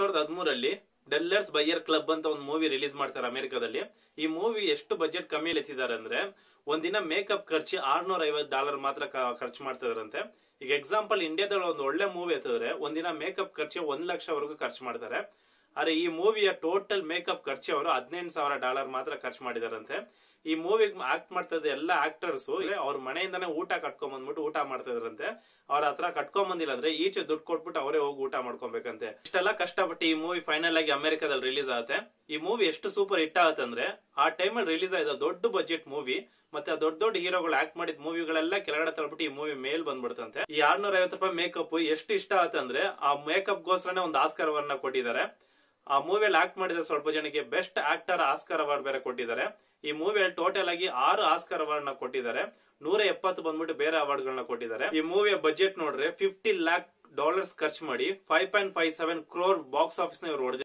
ಸಾವಿರದ ಹದಿಮೂರಲ್ಲಿ ಡೆಲ್ಲರ್ಸ್ buyer club ಅಂತ ಒಂದು ಮೂವಿ ರಿಲೀಸ್ ಮಾಡ್ತಾರೆ ಅಮೆರಿಕದಲ್ಲಿ ಈ ಮೂವಿ ಎಷ್ಟು ಬಜೆಟ್ ಕಮ್ಮಿ ಎತ್ತಿದ್ದಾರೆ ಅಂದ್ರೆ ಒಂದಿನ ಮೇಕಪ್ ಖರ್ಚು ಆರ್ನೂರ ಐವತ್ತು ಡಾಲರ್ ಮಾತ್ರ ಖರ್ಚು ಮಾಡ್ತಿದಾರಂತೆ ಈಗ ಎಕ್ಸಾಂಪಲ್ ಇಂಡಿಯಾದಲ್ಲಿ ಒಂದು ಒಳ್ಳೆ ಮೂವಿ ಎತ್ತಿದ್ರೆ ಒಂದಿನ ಮೇಕಪ್ ಖರ್ಚು ಒಂದ್ ಲಕ್ಷವರೆಗೂ ಖರ್ಚು ಮಾಡ್ತಾರೆ ಆದ್ರೆ ಈ ಮೂವಿಯ ಟೋಟಲ್ ಮೇಕಪ್ ಖರ್ಚು ಅವರು ಹದಿನೆಂಟು ಸಾವಿರ ಡಾಲರ್ ಮಾತ್ರ ಖರ್ಚು ಮಾಡಿದಾರಂತೆ. ಈ ಮೂವಿಗೆ ಆಕ್ಟ್ ಮಾಡ್ತಾ ಇದ್ದ ಎಲ್ಲ ಆಕ್ಟರ್ಸ್ ಅವ್ರ ಮನೆಯಿಂದಾನೇ ಊಟ ಕಟ್ಕೊಂಡ್ ಬಂದ್ಬಿಟ್ಟು ಊಟ ಮಾಡ್ತಾ ಇದ್ರಂತೆ ಅವ್ರ ಹತ್ರ ಕಟ್ಕೊಂಡ್ ಬಂದಿಲ್ಲ ಅಂದ್ರೆ ಈಚೆ ದುಡ್ಡು ಕೊಟ್ಬಿಟ್ಟು ಅವರೇ ಹೋಗಿ ಊಟ ಮಾಡ್ಕೊಬೇಕಂತೆ. ಇಷ್ಟೆಲ್ಲ ಕಷ್ಟಪಟ್ಟು ಈ ಮೂವಿ ಫೈನಲ್ ಆಗಿ ಅಮೆರಿಕಾದಲ್ಲಿ ರಿಲೀಸ್ ಆಗುತ್ತೆ. ಈ ಮೂವಿ ಎಷ್ಟು ಸೂಪರ್ ಹಿಟ್ ಆಗುತ್ತೆ ಅಂದ್ರೆ, ಆ ಟೈಮಲ್ಲಿ ರಿಲೀಸ್ ಆಯ್ತು ದೊಡ್ಡ ಬಜೆಟ್ ಮೂವಿ ಮತ್ತೆ ದೊಡ್ಡ ದೊಡ್ಡ ಹೀರೋಗಳು ಆಕ್ಟ್ ಮಾಡಿದ ಮೂವಿಗಳೆಲ್ಲ ಕೆಳಗಡೆ ತಳ್ಬಿಟ್ಟು ಈ ಮೂವಿ ಮೇಲ್ ಬಂದ್ಬಿಡ್ತಂತೆ. ಈ ಆರ್ನೂರ ಐವತ್ತು ರೂಪಾಯಿ ಮೇಕಪ್ ಎಷ್ಟು ಇಷ್ಟ ಆಗುತ್ತೆ ಅಂದ್ರೆ, ಆ ಮೇಕಪ್ ಗೋಸ್ಕರನೇ ಒಂದು ಆಸ್ಕರ್ ಕೊಟ್ಟಿದ್ದಾರೆ. ಆ ಮೂವಿಯಲ್ಲಿ ಆಕ್ಟ್ ಮಾಡಿದ ಸ್ವಲ್ಪ ಜನಕ್ಕೆ ಬೆಸ್ಟ್ ಆಕ್ಟರ್ ಆಸ್ಕರ್ ಅವಾರ್ಡ್ ಬೇರೆ ಕೊಟ್ಟಿದ್ದಾರೆ. ಈ ಮೂವಿಯಲ್ಲಿ ಟೋಟಲ್ ಆಗಿ ಆರು ಆಸ್ಕರ್ ಅವಾರ್ಡ್ನ ಕೊಟ್ಟಿದ್ದಾರೆ. ನೂರ ಎಪ್ಪತ್ತು ಬಂದ್ಬಿಟ್ಟು ಬೇರೆ ಅವಾರ್ಡ್ ಗಳನ್ನ ಕೊಟ್ಟಿದ್ದಾರೆ. ಈ ಮೂವಿಯ ಬಜೆಟ್ ನೋಡ್ರೆ ಫಿಫ್ಟಿ ಲ್ಯಾಕ್ ಡಾಲರ್ಸ್ ಖರ್ಚು ಮಾಡಿ five point five seven crore box ಆಫೀಸ್ನ ಇವರು